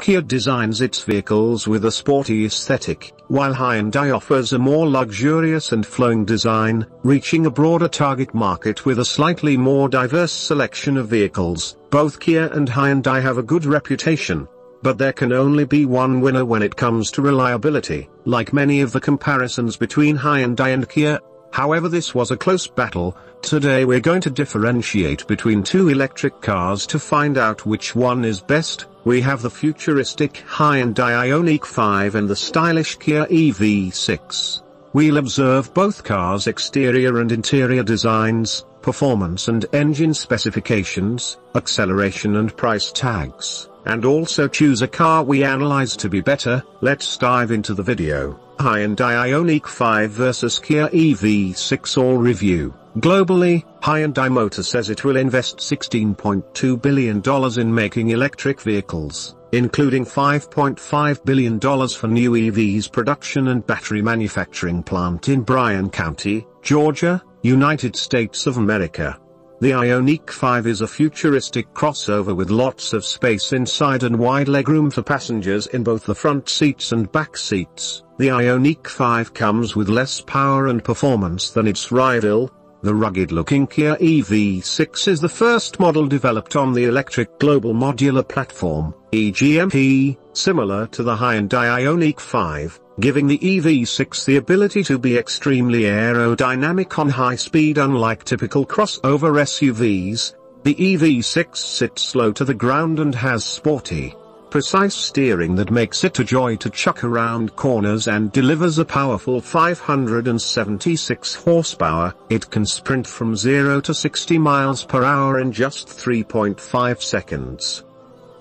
Kia designs its vehicles with a sporty aesthetic, while Hyundai offers a more luxurious and flowing design, reaching a broader target market with a slightly more diverse selection of vehicles. Both Kia and Hyundai have a good reputation. But there can only be one winner when it comes to reliability, like many of the comparisons between Hyundai and Kia. However this was a close battle, today we're going to differentiate between two electric cars to find out which one is best, we have the futuristic Hyundai Ioniq 5 and the stylish Kia EV6. We'll observe both cars' exterior and interior designs, performance and engine specifications, acceleration and price tags, and also choose a car we analyze to be better, let's dive into the video. Hyundai Ioniq 5 vs Kia EV6 All Review Globally, Hyundai Motor says it will invest $16.2 billion in making electric vehicles, including $5.5 billion for new EVs production and battery manufacturing plant in Bryan County, Georgia, United States of America. The Ioniq 5 is a futuristic crossover with lots of space inside and wide legroom for passengers in both the front seats and back seats. The Ioniq 5 comes with less power and performance than its rival, the rugged-looking Kia EV6 is the first model developed on the Electric Global Modular Platform, EGMP, similar to the Hyundai Ioniq 5, giving the EV6 the ability to be extremely aerodynamic on high speed unlike typical crossover SUVs. The EV6 sits low to the ground and has sporty, precise steering that makes it a joy to chuck around corners and delivers a powerful 576 horsepower, it can sprint from 0 to 60 miles per hour in just 3.5 seconds.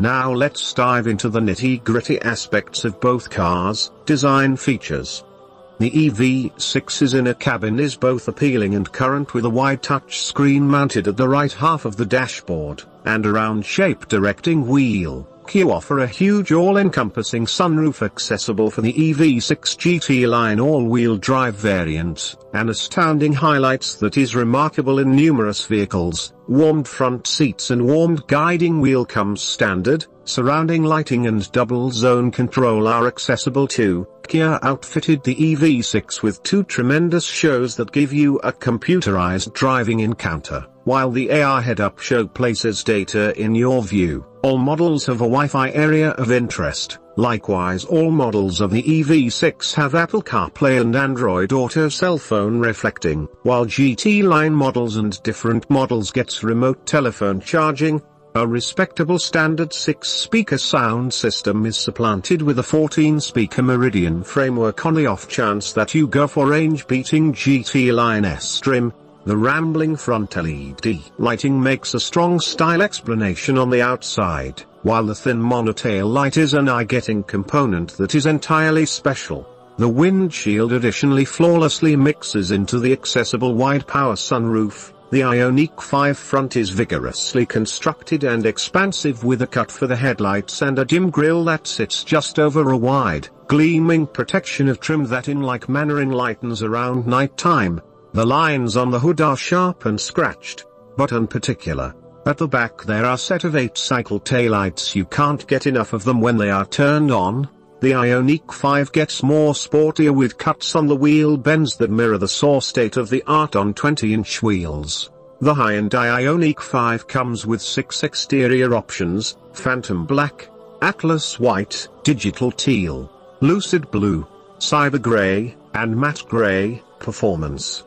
Now let's dive into the nitty-gritty aspects of both cars, design features. The EV6's inner cabin is both appealing and current with a wide touch screen mounted at the right half of the dashboard, and a round shape directing wheel. Kia offer a huge all-encompassing sunroof accessible for the EV6 GT line all-wheel drive variant, an astounding highlights that is remarkable in numerous vehicles, warmed front seats and warmed guiding wheel comes standard, surrounding lighting and double zone control are accessible too. Kia outfitted the EV6 with two tremendous shows that give you a computerized driving encounter, while the AR head-up show places data in your view. All models have a Wi-Fi area of interest, likewise all models of the EV6 have Apple CarPlay and Android Auto cell phone reflecting, while GT line models and different models gets remote telephone charging, a respectable standard 6-speaker sound system is supplanted with a 14-speaker Meridian framework on the off chance that you go for range-beating GT Line S trim, the rambling front LED lighting makes a strong style explanation on the outside, while the thin monotail light is an eye-getting component that is entirely special. The windshield additionally flawlessly mixes into the accessible wide power sunroof. The Ioniq 5 front is vigorously constructed and expansive with a cut for the headlights and a dim grille that sits just over a wide, gleaming protection of trim that in like manner enlightens around night time, the lines on the hood are sharp and scratched, but unparticular. At the back there are set of 8 cycle taillights you can't get enough of them when they are turned on. The Ioniq 5 gets more sportier with cuts on the wheel bends that mirror the saw state-of-the-art on 20-inch wheels. The Hyundai Ioniq 5 comes with 6 exterior options, Phantom Black, Atlas White, Digital Teal, Lucid Blue, Cyber Grey, and Matte Grey, Performance.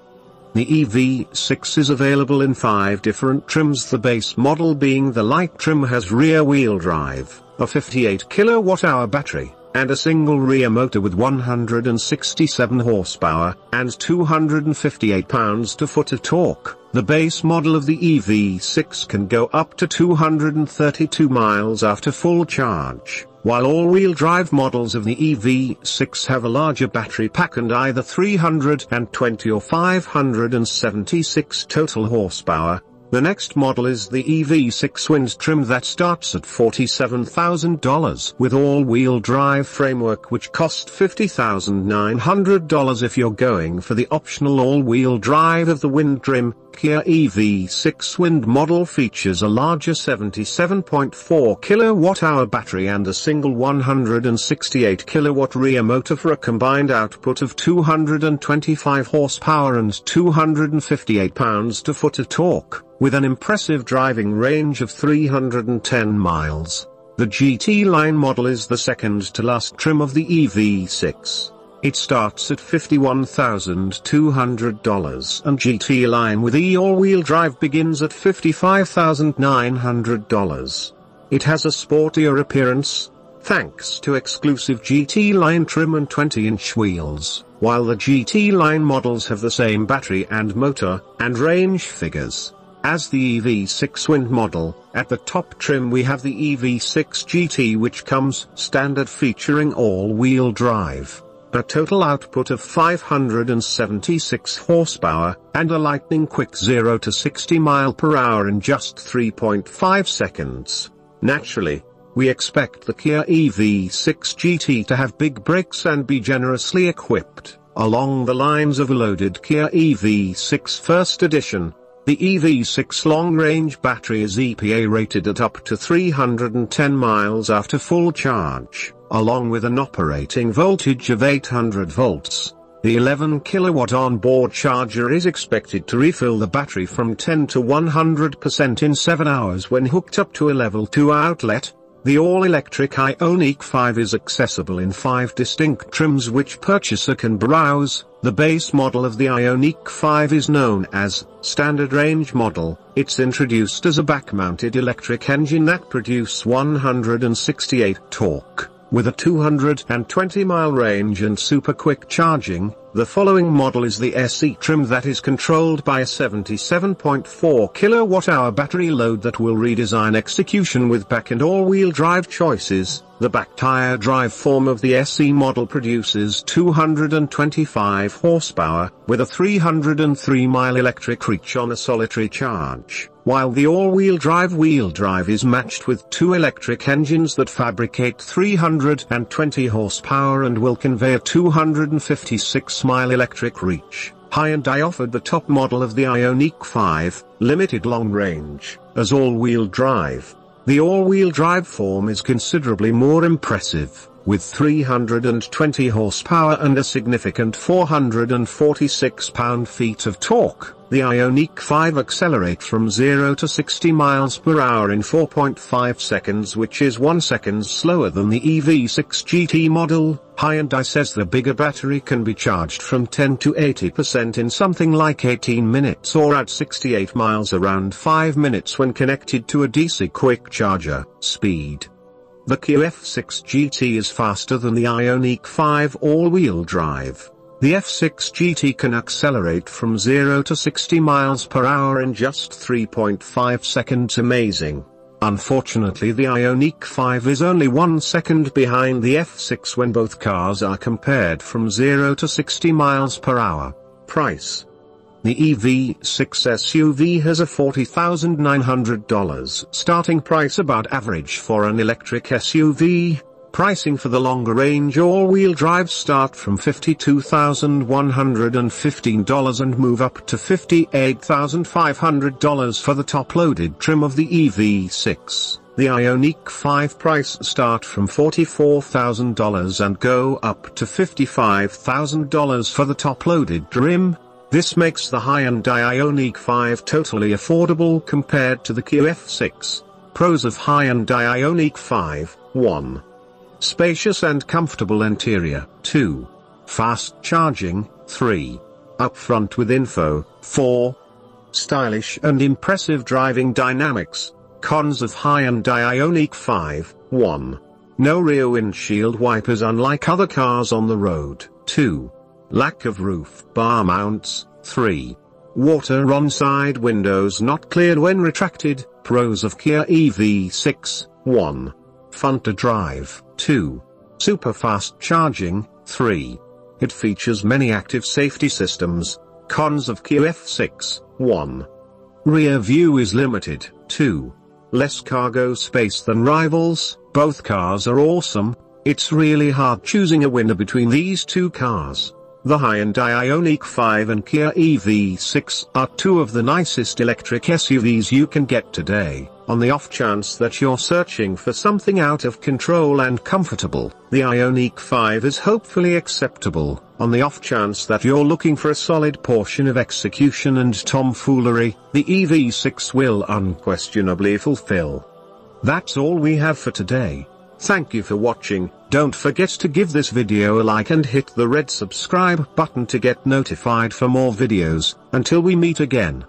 The EV6 is available in five different trims the base model being the light trim has rear-wheel drive, a 58 kWh battery, and a single rear motor with 167 horsepower, and 258 pounds-to-foot of torque. The base model of the EV6 can go up to 232 miles after full charge. While all-wheel drive models of the EV6 have a larger battery pack and either 320 or 576 total horsepower, the next model is the EV6 Wind trim that starts at $47,000 with all-wheel drive framework which cost $50,900 if you're going for the optional all-wheel drive of the Wind trim, Kia EV6 Wind model features a larger 77.4 kWh battery and a single 168 kW rear motor for a combined output of 225 horsepower and 258 pounds-to-foot of torque, with an impressive driving range of 310 miles. The GT line model is the second to last trim of the EV6. It starts at $51,200 and GT line with E all-wheel drive begins at $55,900. It has a sportier appearance, thanks to exclusive GT line trim and 20-inch wheels, while the GT line models have the same battery and motor, and range figures. As the EV6 Wind model, at the top trim we have the EV6 GT which comes standard featuring all-wheel drive a total output of 576 horsepower, and a lightning quick 0 to 60 mile per hour in just 3.5 seconds. Naturally, we expect the Kia EV6 GT to have big brakes and be generously equipped, along the lines of a loaded Kia EV6 First Edition. The EV6 long-range battery is EPA rated at up to 310 miles after full charge along with an operating voltage of 800 volts. The 11 kilowatt onboard charger is expected to refill the battery from 10 to 100% in 7 hours when hooked up to a level 2 outlet. The all-electric Ioniq 5 is accessible in 5 distinct trims which purchaser can browse. The base model of the Ioniq 5 is known as Standard Range Model. It's introduced as a back-mounted electric engine that produce 168 torque. With a 220 mile range and super quick charging, the following model is the SE trim that is controlled by a 77.4 kilowatt-hour battery load that will redesign execution with back and all-wheel drive choices. The back tire drive form of the SE model produces 225 horsepower, with a 303 mile electric reach on a solitary charge while the all-wheel drive wheel drive is matched with two electric engines that fabricate 320 horsepower and will convey a 256-mile electric reach. Hyundai offered the top model of the Ioniq 5, limited long range, as all-wheel drive. The all-wheel drive form is considerably more impressive, with 320 horsepower and a significant 446 pound-feet of torque. The Ioniq 5 accelerates from 0 to 60 miles per hour in 4.5 seconds which is 1 second slower than the EV6 GT model. Hyundai says the bigger battery can be charged from 10 to 80% in something like 18 minutes or at 68 miles around 5 minutes when connected to a DC quick charger. Speed The Kia EV6 GT is faster than the Ioniq 5 all-wheel drive. The EV6 GT can accelerate from 0 to 60 miles per hour in just 3.5 seconds amazing. Unfortunately the Ioniq 5 is only one second behind the EV6 when both cars are compared from 0 to 60 miles per hour. Price the EV6 SUV has a $40,900 starting price about average for an electric SUV, Pricing for the longer range all-wheel drive start from $52,115 and move up to $58,500 for the top-loaded trim of the EV6. The Ioniq 5 price start from $44,000 and go up to $55,000 for the top-loaded trim. This makes the Hyundai Ioniq 5 totally affordable compared to the Kia EV6. Pros of Hyundai Ioniq 5, 1. Spacious and comfortable interior. 2. Fast charging. 3. Upfront with info. 4. Stylish and impressive driving dynamics. Cons of Hyundai Ioniq 5. 1. No rear windshield wipers unlike other cars on the road. 2. Lack of roof bar mounts. 3. Water on side windows not cleared when retracted. Pros of Kia EV6. 1. Fun to drive. 2. Super fast charging, 3. It features many active safety systems. Cons of Kia EV6, 1. Rear view is limited, 2. Less cargo space than rivals, both cars are awesome, it's really hard choosing a winner between these two cars. The Hyundai Ioniq 5 and Kia EV6 are two of the nicest electric SUVs you can get today. On the off chance that you're searching for something out of control and comfortable, the Ioniq 5 is hopefully acceptable. On the off chance that you're looking for a solid portion of execution and tomfoolery, the EV6 will unquestionably fulfill. That's all we have for today. Thank you for watching, don't forget to give this video a like and hit the red subscribe button to get notified for more videos, until we meet again.